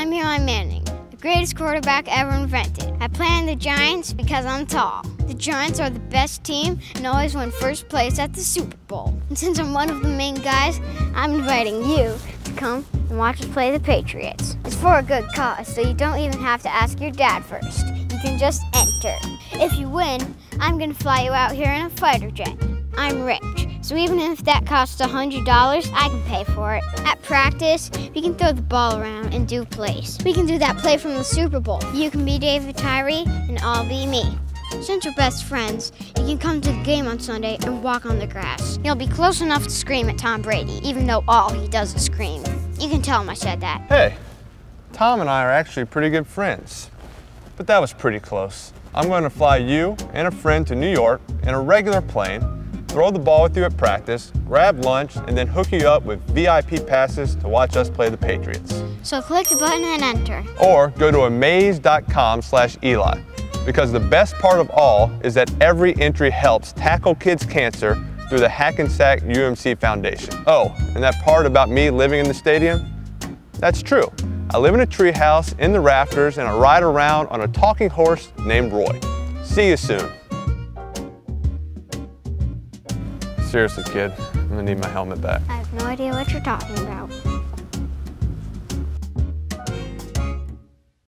I'm Eli Manning, the greatest quarterback ever invented. I play on the Giants because I'm tall. The Giants are the best team and always win first place at the Super Bowl. And since I'm one of the main guys, I'm inviting you to come and watch us play the Patriots. It's for a good cause, so you don't even have to ask your dad first. You can just enter. If you win, I'm gonna fly you out here in a fighter jet. I'm rich, so even if that costs $100, I can pay for it. At practice, we can throw the ball around and do plays. We can do that play from the Super Bowl. You can be David Tyree, and I'll be me. Since we're best friends, you can come to the game on Sunday and walk on the grass. You'll be close enough to scream at Tom Brady, even though all he does is scream. You can tell him I said that. Hey, Tom and I are actually pretty good friends. But that was pretty close. I'm going to fly you and a friend to New York in a regular plane, throw the ball with you at practice, grab lunch, and then hook you up with VIP passes to watch us play the Patriots. So click the button and enter. Or go to omaze.com slash Eli. Because the best part of all is that every entry helps tackle kids' cancer through the Hackensack UMC Foundation. Oh, and that part about me living in the stadium? That's true. I live in a treehouse in the rafters and I ride around on a talking horse named Roy. See you soon. Seriously, kid, I'm gonna need my helmet back. I have no idea what you're talking about.